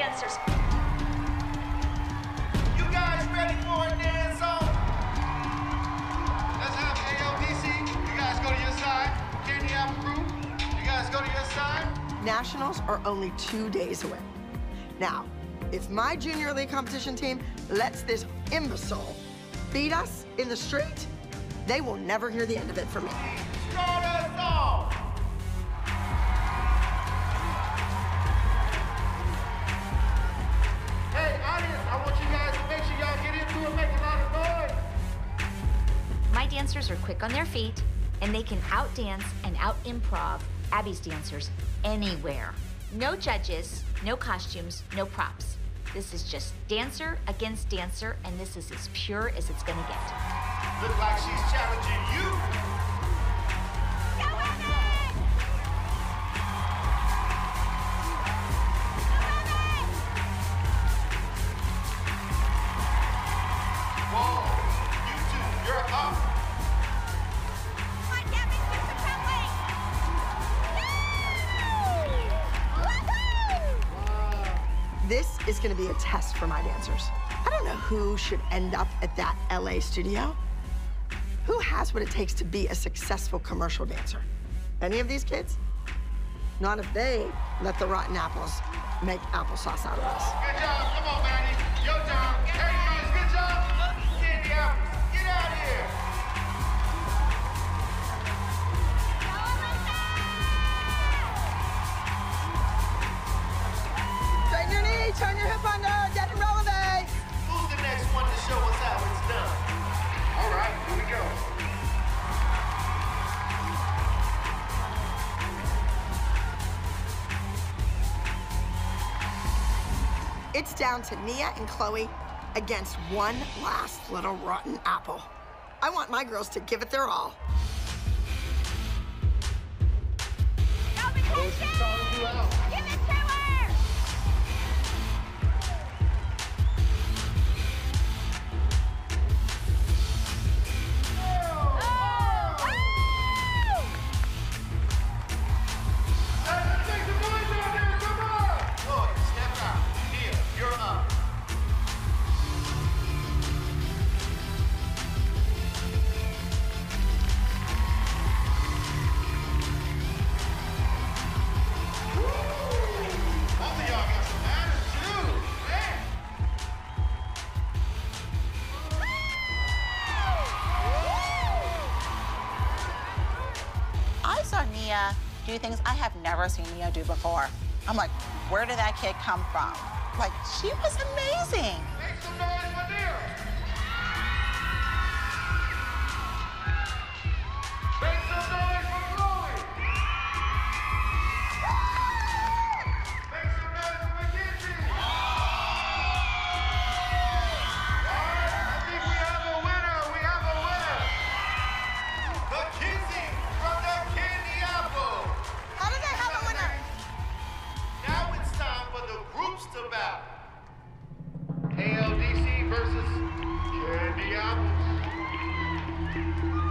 dancers. You guys ready for a dance off? Let's have ALDC. You guys go to your side. Candy Apple Crew. You guys go to your side. Nationals are only two days away. Now, if my junior league competition team lets this imbecile beat us in the street, they will never hear the end of it from me. Dancers are quick on their feet, and they can outdance and out improv Abby's dancers anywhere. No judges, no costumes, no props. This is just dancer against dancer, and this is as pure as it's gonna get. Look like she's challenging you. This is gonna be a test for my dancers. I don't know who should end up at that LA studio. Who has what it takes to be a successful commercial dancer? Any of these kids? Not if they let the rotten apples make applesauce out of us. Good job. Come on, Maddie. Your turn. Straighten turn your hip under, dead and releve. Who's the next one to show us how it's done? All right, here we go. It's down to Nia and Chloe against one last little rotten apple. I want my girls to give it their all. Hey, Nia do things I have never seen Nia do before. I'm like, where did that kid come from? Like, she was amazing. Make some noise for Nia.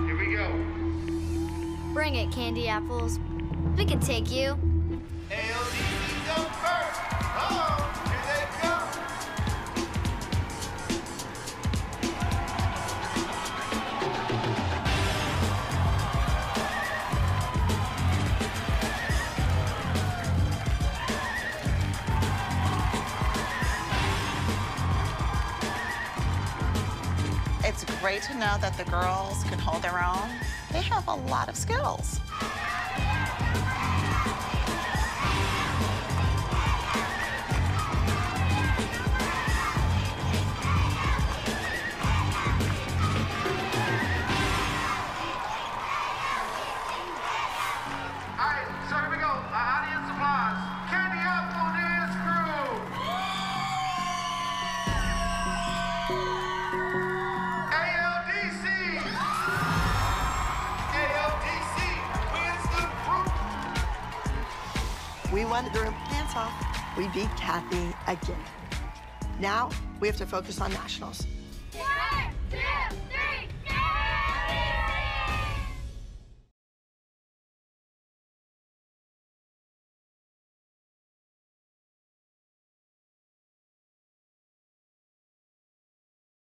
Here we go. Bring it, candy apples. We can take you. Great to know that the girls can hold their own. They have a lot of skills. wanted pants off. We beat Kathy again. Now we have to focus on nationals.